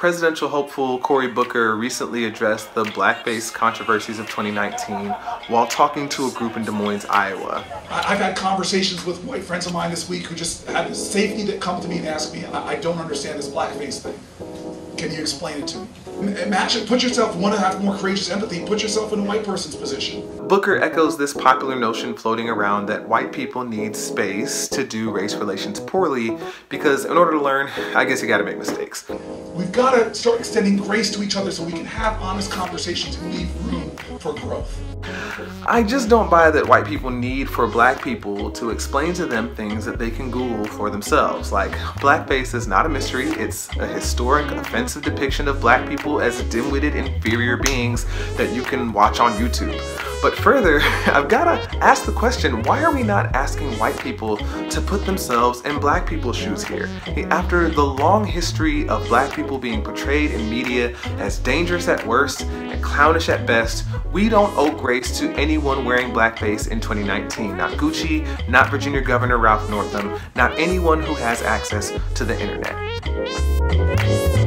Presidential hopeful Cory Booker recently addressed the blackface controversies of 2019 while talking to a group in Des Moines, Iowa. I've had conversations with white friends of mine this week who just had the safety that come to me and ask me, I don't understand this blackface thing. Can you explain it to me? Imagine, put yourself, want to have more courageous empathy, put yourself in a white person's position. Booker echoes this popular notion floating around that white people need space to do race relations poorly because in order to learn, I guess you gotta make mistakes. We've gotta start extending grace to each other so we can have honest conversations and leave room for growth. I just don't buy that white people need for black people to explain to them things that they can Google for themselves. Like, blackface is not a mystery, it's a historic, offensive depiction of black people as dim-witted, inferior beings that you can watch on YouTube. But further, I've gotta ask the question, why are we not asking white people to put themselves in black people's shoes here? After the long history of black people being portrayed in media as dangerous at worst and clownish at best, we don't owe grace to anyone wearing blackface in 2019. Not Gucci, not Virginia Governor Ralph Northam, not anyone who has access to the internet.